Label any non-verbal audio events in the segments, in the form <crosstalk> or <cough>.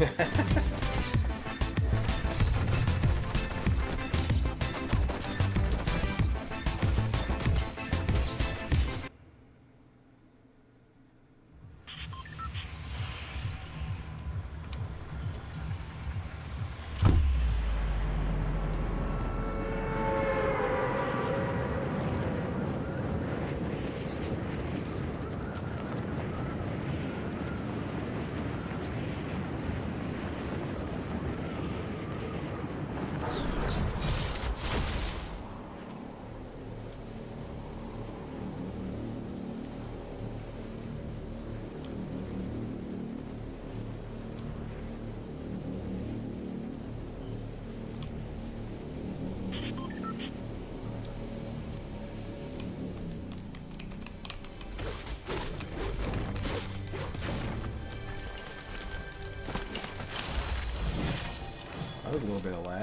A <laughs>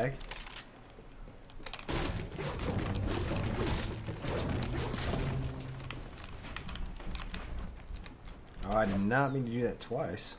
lag. Oh, I did not mean to do that twice.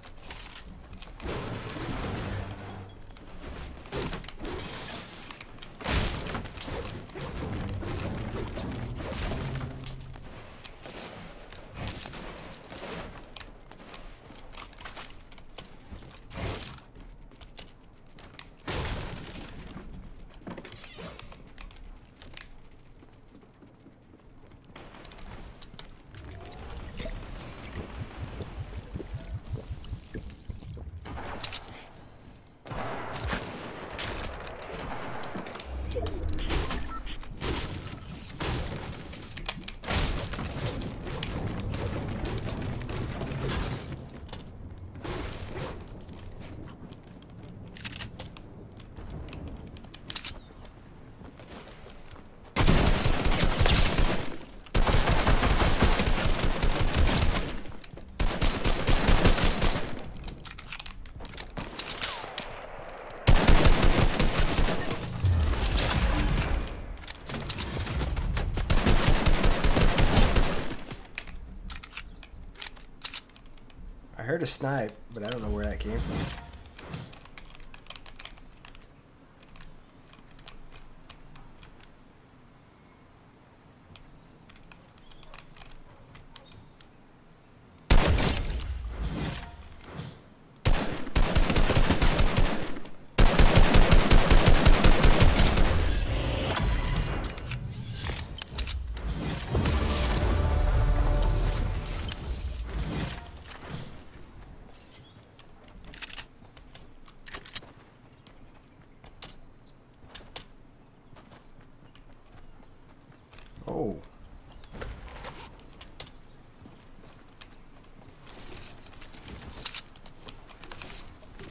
I heard a snipe, but I don't know where that came from.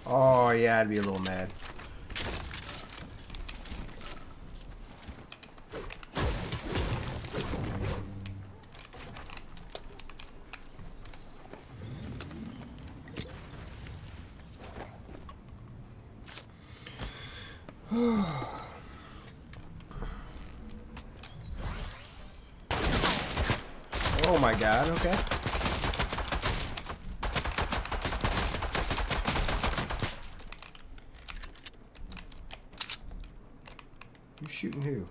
Oh, yeah, I'd be a little mad. <sighs> Oh my god, okay. Shooting who?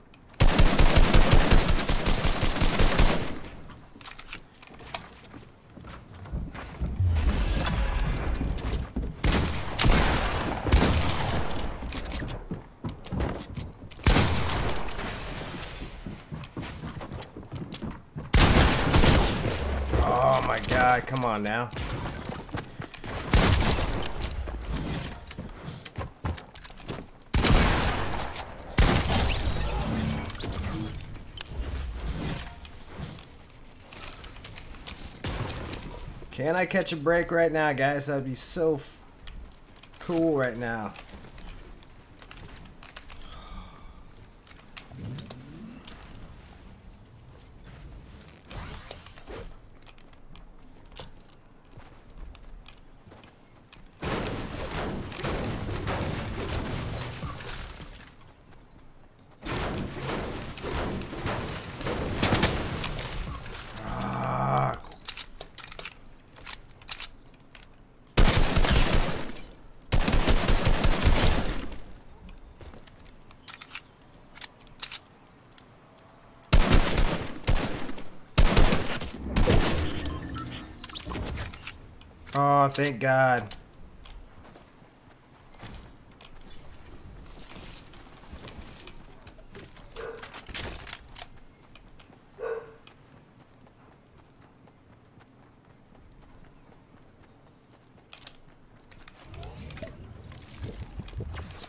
Oh my god, come on now. Can I catch a break right now, guys? That'd be so cool right now. Ah, Thank God.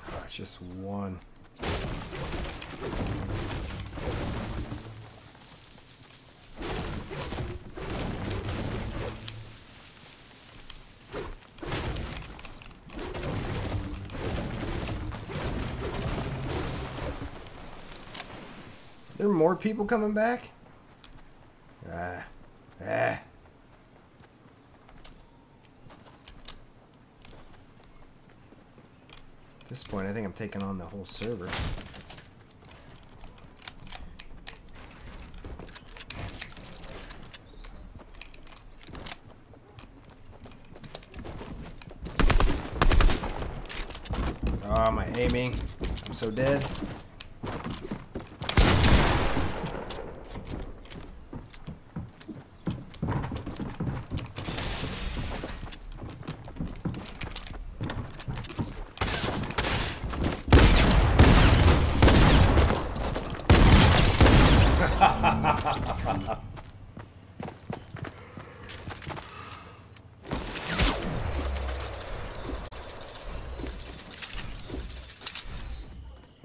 Ah, it's just one. There more people coming back? Ah. Ah. At this point, I think I'm taking on the whole server. Oh, my aiming. I'm so dead.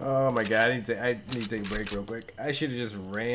Oh my god, I need to I need to take a break real quick. I should have just ran.